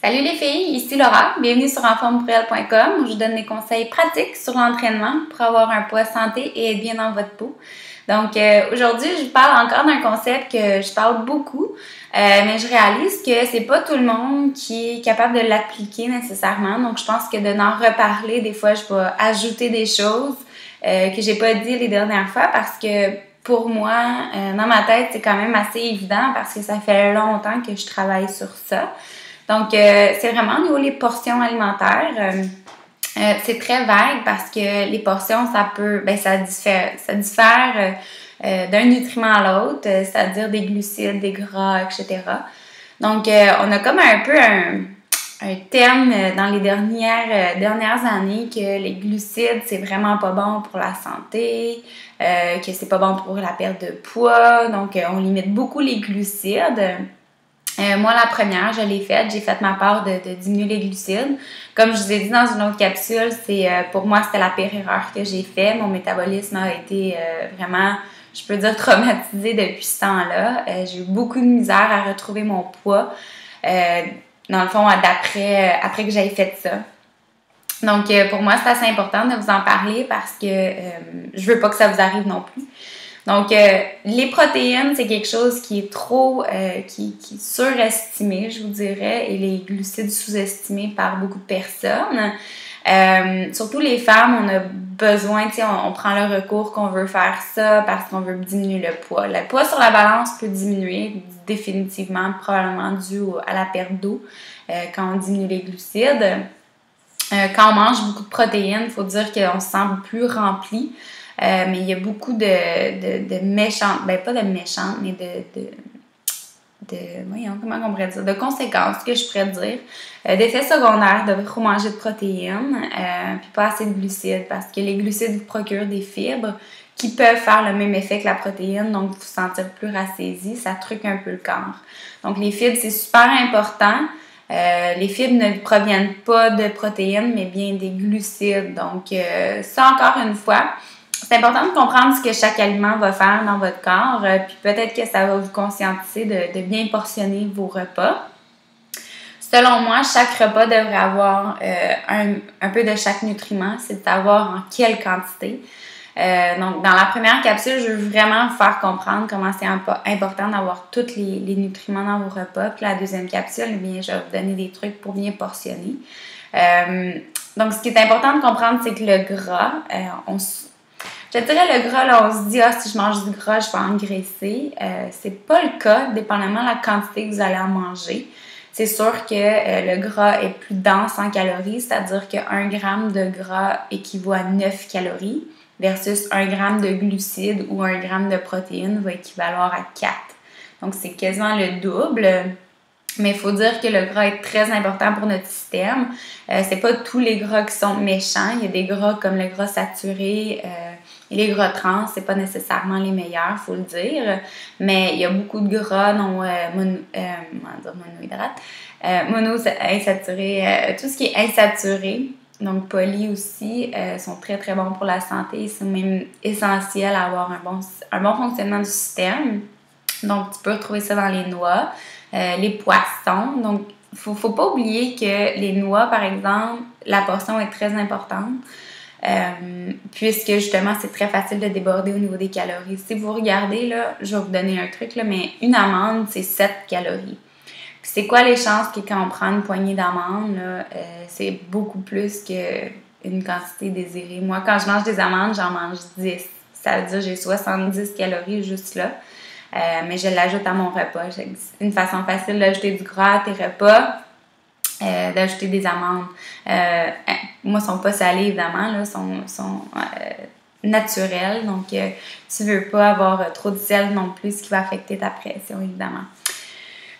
Salut les filles, ici Laura, bienvenue sur enformepourelle.com où je donne des conseils pratiques sur l'entraînement pour avoir un poids santé et être bien dans votre peau. Donc euh, aujourd'hui, je vous parle encore d'un concept que je parle beaucoup, euh, mais je réalise que c'est pas tout le monde qui est capable de l'appliquer nécessairement. Donc je pense que de n'en reparler, des fois, je vais ajouter des choses euh, que j'ai pas dit les dernières fois parce que pour moi, dans ma tête, c'est quand même assez évident parce que ça fait longtemps que je travaille sur ça. Donc, euh, c'est vraiment au niveau des portions alimentaires. Euh, euh, c'est très vague parce que les portions, ça peut, ben, ça diffère, ça diffère d'un nutriment à l'autre, c'est-à-dire des glucides, des gras, etc. Donc, on a comme un peu un, un terme dans les dernières, dernières années que les glucides, c'est vraiment pas bon pour la santé, que c'est pas bon pour la perte de poids. Donc, on limite beaucoup les glucides. Euh, moi, la première, je l'ai faite. J'ai fait ma part de, diminuer les glucides. Comme je vous ai dit dans une autre capsule, c'est euh, pour moi, c'était la pire erreur que j'ai faite. Mon métabolisme a été euh, vraiment, je peux dire, traumatisé depuis ce temps-là. j'ai eu beaucoup de misère à retrouver mon poids. dans le fond, d'après après que j'avais fait ça. Donc, pour moi, c'est assez important de vous en parler parce que je veux pas que ça vous arrive non plus. Donc, euh, les protéines, c'est quelque chose qui est trop, euh, qui, qui, est surestimé, je vous dirais, et les glucides sous-estimés par beaucoup de personnes. Euh, surtout les femmes, on a besoin, tu sais, on, prend le recours qu'on veut faire ça parce qu'on veut diminuer le poids. Le poids sur la balance peut diminuer définitivement, probablement dû à la perte d'eau quand on diminue les glucides. quand on mange beaucoup de protéines, il faut dire qu'on se sent plus rempli. Euh, mais il y a beaucoup de, de, méchantes, ben pas de méchantes, mais de, de, de voyons, comment on pourrait dire, de conséquences, que je pourrais dire, euh, d'effets secondaires de trop manger de protéines, euh, puis pas assez de glucides, parce que les glucides vous procurent des fibres qui peuvent faire le même effet que la protéine, donc vous sentir plus rassaisi, ça truque un peu le corps. Donc les fibres, c'est super important. les fibres ne proviennent pas de protéines, mais bien des glucides. Donc, ça, encore une fois, c'est important de comprendre ce que chaque aliment va faire dans votre corps, euh, puis peut-être que ça va vous conscientiser de, bien portionner vos repas. Selon moi, chaque repas devrait avoir euh, un, peu de chaque nutriment, c'est de savoir en quelle quantité. Euh, donc, dans la première capsule, je veux vraiment vous faire comprendre comment c'est important d'avoir tous les, nutriments dans vos repas. Puis la deuxième capsule, eh bien, je vais vous donner des trucs pour bien portionner. donc, ce qui est important de comprendre, c'est que le gras, on, je le gras, là, on se dit, ah, si je mange du gras, je vais engraisser. Euh, c'est pas le cas, dépendamment de la quantité que vous allez en manger. C'est sûr que euh, le gras est plus dense en calories, c'est-à-dire qu'un gramme de gras équivaut à 9 calories versus un gramme de glucides ou un gramme de protéines va équivaloir à 4. Donc, c'est quasiment le double. Mais il faut dire que le gras est très important pour notre système. Euh, c'est pas tous les gras qui sont méchants. Il y a des gras comme le gras saturé euh, et les gras trans, c'est pas nécessairement les meilleurs, faut le dire. Mais il y a beaucoup de gras non euh, mono, monohydrates, mono insaturés, tout ce qui est insaturé. Donc, poly aussi, sont très très bons pour la santé. Ils sont même essentiels à avoir un bon, un bon fonctionnement du système. Donc, tu peux retrouver ça dans les noix. Euh, les poissons. Donc, il faut, faut pas oublier que les noix, par exemple, la portion est très importante. Euh, puisque justement c'est très facile de déborder au niveau des calories. Si vous regardez, là, je vais vous donner un truc, là, mais une amande, c'est 7 calories. C'est quoi les chances que quand on prend une poignée d'amandes, euh, c'est beaucoup plus qu'une quantité désirée? Moi, quand je mange des amandes, j'en mange 10. Ça veut dire que j'ai 70 calories juste là. Euh, mais je l'ajoute à mon repas. Une façon facile d'ajouter du gras à tes repas, euh, d'ajouter des amandes. Euh, hein, moi, ils sont pas salés, évidemment, là, sont, sont naturels. Donc, tu veux pas avoir trop de sel non plus, ce qui va affecter ta pression, évidemment.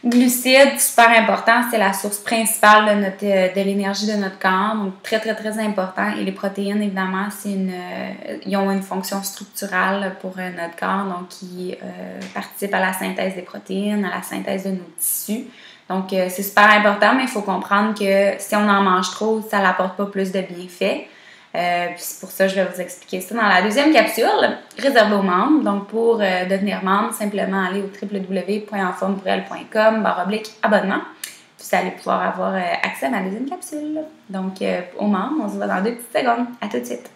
Glucides, super important, c'est la source principale de, notre, euh, de l'énergie de notre corps, donc très très très important. Et les protéines, évidemment, c'est une, euh, ils ont une fonction structurale pour euh, notre corps, donc qui participent à la synthèse des protéines, à la synthèse de nos tissus. Donc c'est super important, mais il faut comprendre que si on en mange trop, ça n'apporte pas plus de bienfaits. Euh, puis c'est pour ça que je vais vous expliquer ça dans la deuxième capsule, réservée aux membres. Donc, pour devenir membre, simplement aller au www.enformepourelle.com oblique abonnement. Puis vous allez pouvoir avoir euh, accès à ma deuxième capsule. Donc, au moment, on se voit dans deux petites secondes. À tout de suite.